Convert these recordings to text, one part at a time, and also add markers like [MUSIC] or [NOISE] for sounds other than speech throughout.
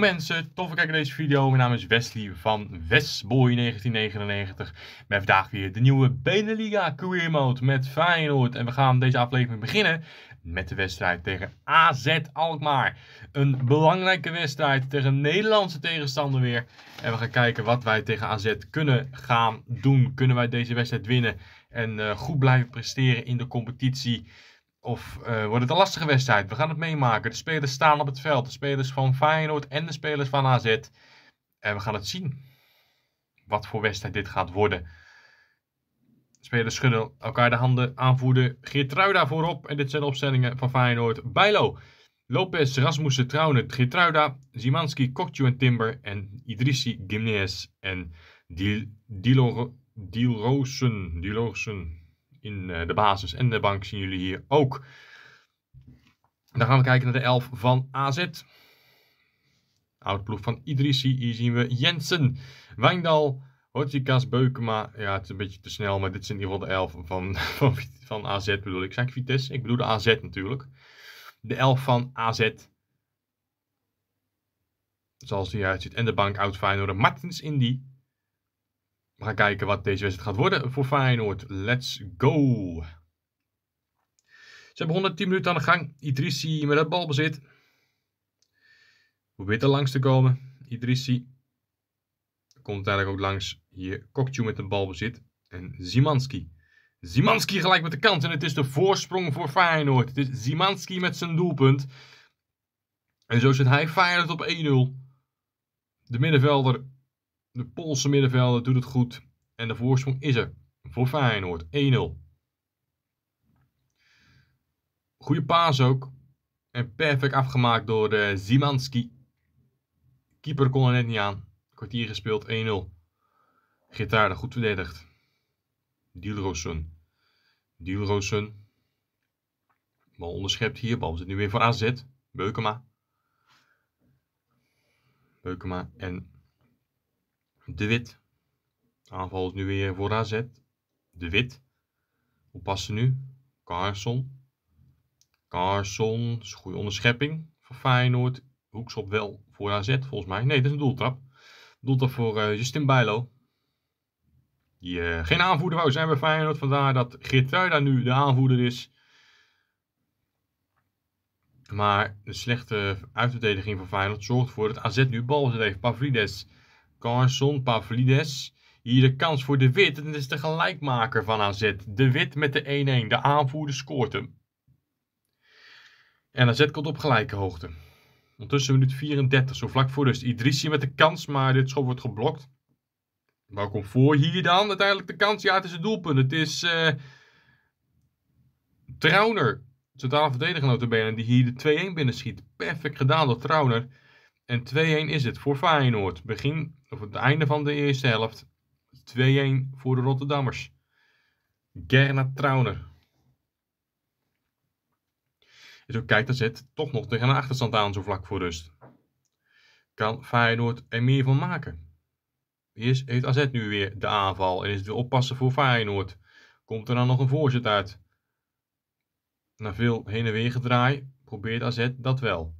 mensen, tof kijken deze video. Mijn naam is Wesley van Westboy 1999. Met vandaag weer de nieuwe Beneliga Career Mode met Feyenoord. En we gaan deze aflevering beginnen met de wedstrijd tegen AZ Alkmaar. Een belangrijke wedstrijd tegen Nederlandse tegenstander weer. En we gaan kijken wat wij tegen AZ kunnen gaan doen. Kunnen wij deze wedstrijd winnen en uh, goed blijven presteren in de competitie. Of uh, wordt het een lastige wedstrijd? We gaan het meemaken. De spelers staan op het veld. De spelers van Feyenoord en de spelers van AZ. En we gaan het zien. Wat voor wedstrijd dit gaat worden. De spelers schudden elkaar de handen. Aanvoerder Geertruida voorop. En dit zijn de opstellingen van Feyenoord. Bijlo, Lopez, Rasmussen, Trauner, Geertruida, Zimanski, Kokju en Timber. En Idrissi, Gimnees en Dielrosen. Dielrosen in eh, de basis en de bank zien jullie hier ook. Dan gaan we kijken naar de 11 van AZ. Oud van Idrissi. Hier zien we Jensen, Wijndal, Hotsikas, Beukema. Ja, het is een beetje te snel, maar dit is in ieder geval de 11 [LAUGHS] van, van, van AZ bedoel ik. Zeg Vitesse? Ik bedoel de AZ natuurlijk. De 11 van AZ. Zoals die eruit ziet. En de bank oud Feyenoord. Martins Indy. We gaan kijken wat deze wedstrijd gaat worden voor Feyenoord. Let's go! Ze hebben 110 minuten aan de gang. Idrissi met het balbezit. Probeert er langs te komen. Idrissi komt uiteindelijk ook langs. Hier Kokju met de balbezit. En Zimanski. Zimanski gelijk met de kant. En het is de voorsprong voor Feyenoord. Het is Zimanski met zijn doelpunt. En zo zit hij Feyenoord op 1-0. De middenvelder de Poolse middenvelder doet het goed. En de voorsprong is er voor Feyenoord. 1-0. Goede paas ook. En perfect afgemaakt door de eh, Zimanski. Keeper kon er net niet aan. Kwartier gespeeld, 1-0. Gitaar goed verdedigd. Dielrosun. Dielrosun. Bal onderschept hier. Bal zit nu weer voor AZ. Beukema. Beukema en de Wit. Aanval is nu weer voor AZ. De Wit. Oppassen nu. Carson. Carson. is een goede onderschepping voor Feyenoord. Hoekschop wel voor AZ volgens mij. Nee, dat is een doeltrap. Doeltrap voor uh, Justin Bijlo. Die uh, geen aanvoerder wou zijn bij Feyenoord. Vandaar dat Geertruida nu de aanvoerder is. Maar de slechte uitverdediging van Feyenoord zorgt ervoor dat AZ nu bal heeft. Pavlides Carson, Pavlides. Hier de kans voor de Wit. En het is de gelijkmaker van AZ. De Wit met de 1-1. De aanvoerder scoort hem. En AZ komt op gelijke hoogte. Ondertussen minuut 34, zo vlak voor rust. Idrissi met de kans, maar dit schot wordt geblokt. Welkom voor hier dan uiteindelijk de kans? Ja, het is het doelpunt. Het is uh, Trauner, centrale verdediger notabene, die hier de 2-1 binnenschiet. Perfect gedaan door Trauner. En 2-1 is het voor Feyenoord. Begin, of het einde van de eerste helft. 2-1 voor de Rotterdammers. Gernot Trauner. En kijkt AZ toch nog tegen een achterstand aan zo vlak voor rust. Kan Feyenoord er meer van maken? Eerst heeft AZ nu weer de aanval en is het weer oppassen voor Feyenoord. Komt er dan nog een voorzet uit? Na veel heen en weer gedraai probeert AZ dat wel.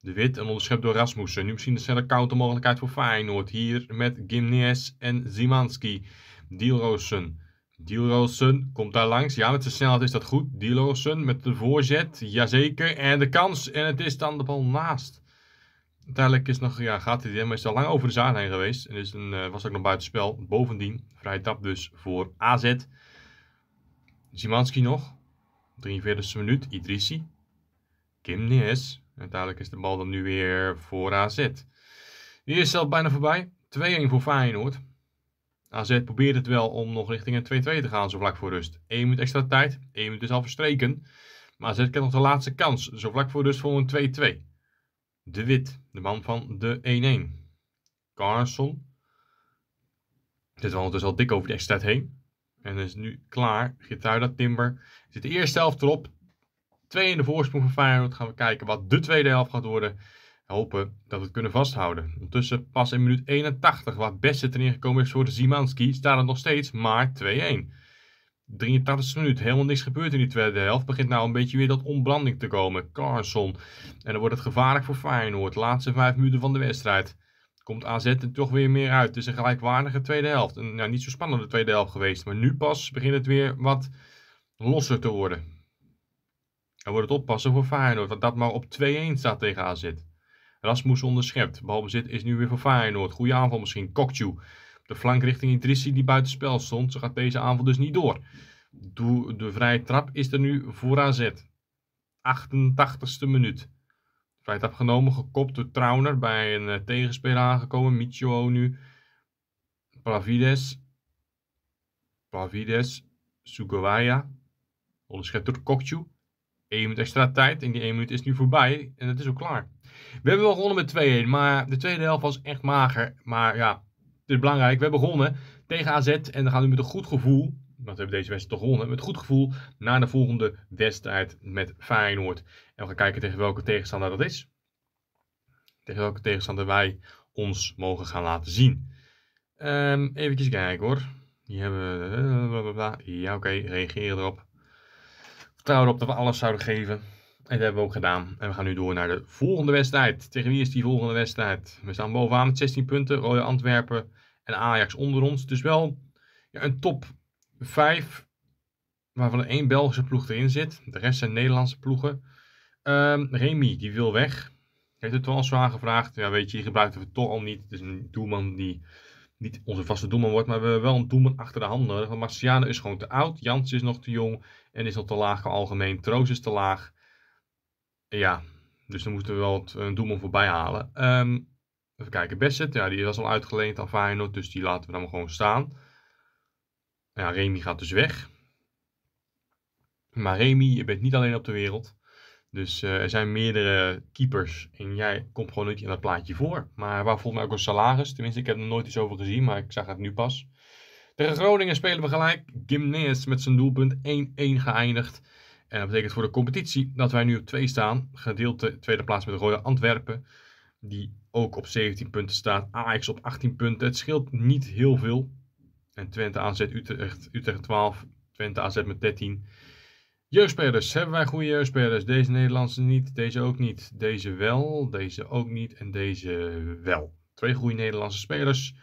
De Wit en onderschept door Rasmussen. Nu misschien de snelle countermogelijkheid voor Feyenoord. Hier met Gimnees en Zimanski. Dielrosen. Dielrosen komt daar langs. Ja, met zijn snelheid is dat goed. Dielrosen met de voorzet. Jazeker. En de kans. En het is dan de bal naast. Uiteindelijk is nog, ja, gaat hij, maar is al lang over de zaal heen geweest. En is een, uh, was ook nog buitenspel. Bovendien, vrije tap dus voor AZ. Zimanski nog. 43e minuut. Idrissi. Gimnees. Uiteindelijk is de bal dan nu weer voor AZ. De eerste helft bijna voorbij. 2-1 voor Feyenoord. AZ probeert het wel om nog richting een 2-2 te gaan zo vlak voor rust. 1 minuut extra tijd. 1 minuut is al verstreken. Maar AZ krijgt nog de laatste kans. Zo vlak voor rust voor een 2-2. De Wit, de man van de 1-1. Carson. Zit wel ondertussen al dik over de extra tijd heen. En is nu klaar. Getuida Timber. Zit de eerste helft erop. 2 in de voorsprong van Feyenoord. Gaan we kijken wat de tweede helft gaat worden. Hopen dat we het kunnen vasthouden. Ondertussen pas in minuut 81, wat beste erin gekomen is voor de Zimanski, staat het nog steeds maar 2-1. 83e minuut, helemaal niks gebeurd in die tweede helft. Begint nou een beetje weer dat onbranding te komen. Carson. En dan wordt het gevaarlijk voor Feyenoord. Laatste vijf minuten van de wedstrijd. Komt AZ er toch weer meer uit. Het is een gelijkwaardige tweede helft. Nou, niet zo spannende tweede helft geweest. Maar nu pas begint het weer wat losser te worden. Dan wordt het oppassen voor Feyenoord. Want dat maar op 2-1 staat tegen AZ. Rasmus onderschept. Balbezit is nu weer voor Feyenoord. Goede aanval misschien. Kokju de flank richting Idrissi die buitenspel stond. Zo gaat deze aanval dus niet door. De vrije trap is er nu voor AZ. 88ste minuut. Vrije trap genomen, gekopt door Trauner bij een uh, tegenspeler aangekomen. Michio nu. Plavides. Plavides. Sugawaya. Onderschept door Kokju. 1 minuut extra tijd. En die 1 minuut is nu voorbij. En het is ook klaar. We hebben wel gewonnen met 2-1. Maar de tweede helft was echt mager. Maar ja, het is belangrijk. We hebben begonnen tegen AZ. En dan gaan we met een goed gevoel. Want we hebben deze wedstrijd toch gewonnen. Met goed gevoel naar de volgende wedstrijd met Feyenoord. En we gaan kijken tegen welke tegenstander dat is. Tegen welke tegenstander wij ons mogen gaan laten zien. Um, even kijken hoor. Die hebben we. Ja, oké. reageren erop. Vertrouw erop dat we alles zouden geven. En dat hebben we ook gedaan. En we gaan nu door naar de volgende wedstrijd. Tegen wie is die volgende wedstrijd? We staan bovenaan met 16 punten. Rode Antwerpen en Ajax onder ons. Dus wel ja, een top 5 waarvan er één Belgische ploeg erin zit. De rest zijn Nederlandse ploegen. Um, Remy, die wil weg. Heeft het wel zo aangevraagd. Ja, weet je, die gebruikten we toch al niet. Is een doelman die niet onze vaste doelman wordt, maar we hebben wel een doelman achter de hand nodig. Marciano is gewoon te oud. Jans is nog te jong en is nog te laag algemeen. Troos is te laag. Ja, dus dan moeten we wel een doelman voorbij halen. Um, Even kijken, Besset, ja, die was al uitgeleend aan dus die laten we dan gewoon staan. Ja, Remy gaat dus weg. Maar Remy, je bent niet alleen op de wereld. Dus uh, er zijn meerdere keepers en jij komt gewoon niet in dat plaatje voor. Maar waar volgens mij ook een salaris. Tenminste, ik heb er nooit iets over gezien, maar ik zag het nu pas. Tegen Groningen spelen we gelijk. Gimneas met zijn doelpunt 1-1 geëindigd. En dat betekent voor de competitie dat wij nu op 2 staan. Gedeelte tweede plaats met Royal Antwerpen die ook op 17 punten staat. Ajax op 18 punten. Het scheelt niet heel veel. En Twente AZ Utrecht, Utrecht 12, Twente AZ met 13. Jeugdspelers, hebben wij goede jeugdspelers? Deze Nederlandse niet, deze ook niet. Deze wel, deze ook niet en deze wel. Twee goede Nederlandse spelers.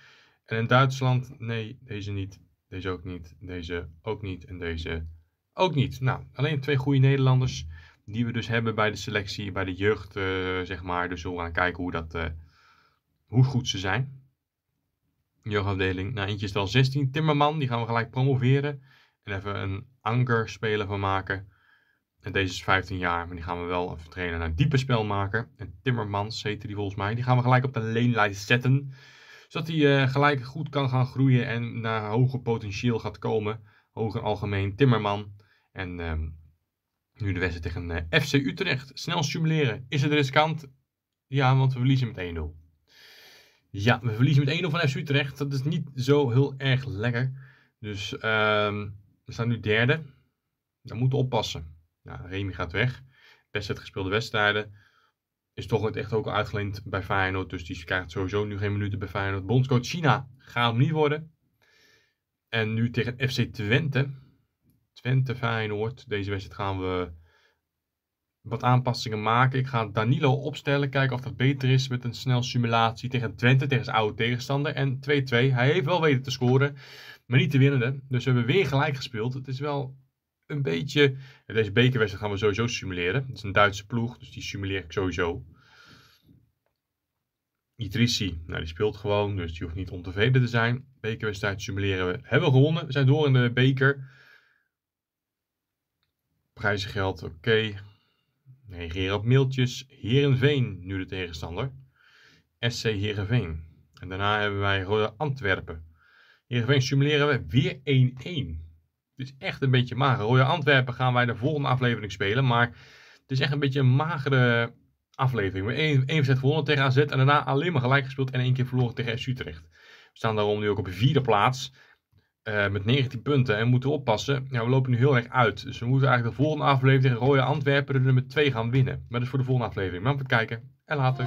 En in Duitsland, nee, deze niet, deze ook niet, deze ook niet en deze ook niet. Nou, alleen twee goede Nederlanders die we dus hebben bij de selectie, bij de jeugd, uh, zeg maar. Dus we gaan kijken hoe, dat, uh, hoe goed ze zijn. Jeugdafdeling. Nou, eentje is wel 16. Timmerman, die gaan we gelijk promoveren. En even een anker spelen van maken. En deze is 15 jaar, maar die gaan we wel even trainen naar diepe spel maken. En Timmermans heette die volgens mij. Die gaan we gelijk op de leenlijst zetten. Zodat hij uh, gelijk goed kan gaan groeien en naar hoger potentieel gaat komen. Hoger algemeen Timmerman. En um, nu de wedstrijd tegen eh, FC Utrecht. Snel simuleren. Is het riskant? Ja, want we verliezen met 1-0. Ja, we verliezen met 1-0 van FC Utrecht. Dat is niet zo heel erg lekker. Dus uh, we staan nu derde. Dan moeten we oppassen. Ja, Remy gaat weg. Best gespeelde wedstrijden. Is toch echt ook uitgeleend bij Feyenoord. Dus die krijgt sowieso nu geen minuten bij Feyenoord. Bondscoach China gaat hem niet worden. En nu tegen FC Twente. Twente Feyenoord. Deze wedstrijd gaan we wat aanpassingen maken. Ik ga Danilo opstellen, kijken of dat beter is met een snel simulatie tegen Twente, tegen zijn oude tegenstander. En 2-2. Hij heeft wel weten te scoren, maar niet te winnen. Dus we hebben weer gelijk gespeeld. Het is wel een beetje... Deze bekerwedstrijd gaan we sowieso simuleren. Het is een Duitse ploeg, dus die simuleer ik sowieso. Idrissi, nou die speelt gewoon, dus die hoeft niet ontevreden te zijn. Bekerwedstrijd simuleren we. Hebben we gewonnen. We zijn door in de beker. Prijzengeld, oké. Okay. Op mailtjes. Herenveen, nu de tegenstander. SC Herenveen. En daarna hebben wij Rode Antwerpen. Herenveen simuleren we weer 1-1. Het is echt een beetje mager. Rode Antwerpen gaan wij de volgende aflevering spelen. Maar het is echt een beetje een magere aflevering. We hebben één wedstrijd gewonnen tegen AZ. En daarna alleen maar gelijk gespeeld. En één keer verloren tegen SC Utrecht. We staan daarom nu ook op de vierde plaats. Uh, met 19 punten en moeten oppassen. Ja, we lopen nu heel erg uit. Dus we moeten eigenlijk de volgende aflevering tegen Rode Antwerpen de nummer 2 gaan winnen. Maar dat is voor de volgende aflevering. Bedankt voor het kijken en later.